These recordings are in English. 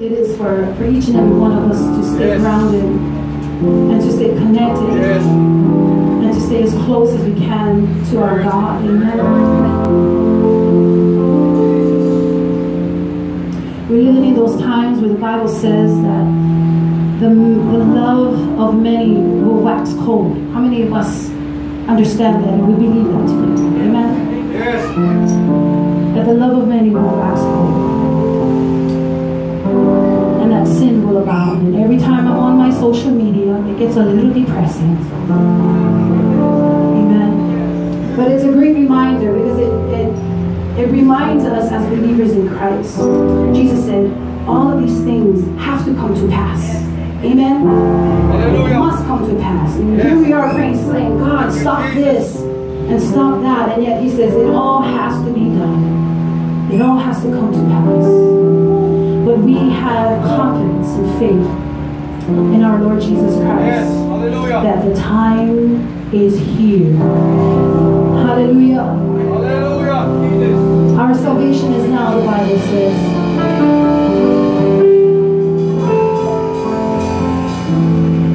It is for, for each and every one of us to stay Yes. grounded and to stay connected Yes. and to stay as close as we can to our God. Amen. We're living in those times where the Bible says that the, the love of many will wax cold. How many of us understand that and we believe that today? Amen. Yes. That the love of many will wax social media, it gets a little depressing. Amen. But it's a great reminder because it, it it reminds us as believers in Christ. Jesus said, all of these things have to come to pass. Amen. It must come to pass. And here we are praying, saying, God, stop this and stop that. And yet he says it all has to be done. It all has to come to pass. But we have confidence and faith in our Lord Jesus Yes. Christ Hallelujah. that the time is here. Hallelujah. Hallelujah. Our salvation is now, the Bible says.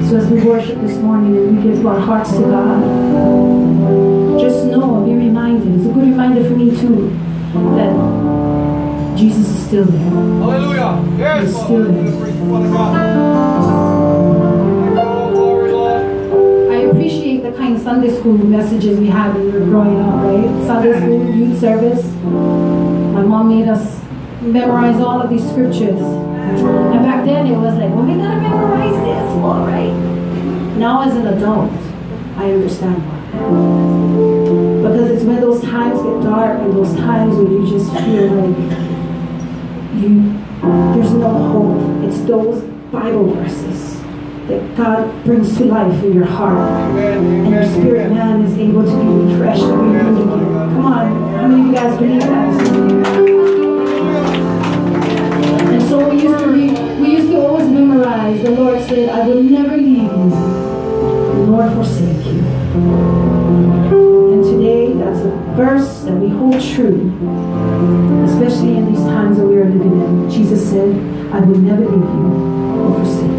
So as we worship this morning and we give our hearts to God, just know and be reminded, it's a good reminder for me too, that Jesus is still there. Hallelujah. Yes. He's still there. Sunday school messages we had when we were growing up, right? Sunday school, youth service. My mom made us memorize all of these scriptures. And back then it was like, well, we gotta memorize this, all right? Now as an adult, I understand why. Because it's when those times get dark and those times when you just feel like you there's no hope. It's those Bible verses that God brings to life in your heart. Amen. And your spirit man is able to be refreshed and renewed again. Come on, how many of you guys believe that? And so we used to read, we used to always memorize. The Lord said, I will never leave you, nor forsake you. And today, that's a verse that we hold true, especially in these times that we are living in. Jesus said, I will never leave you or forsake you.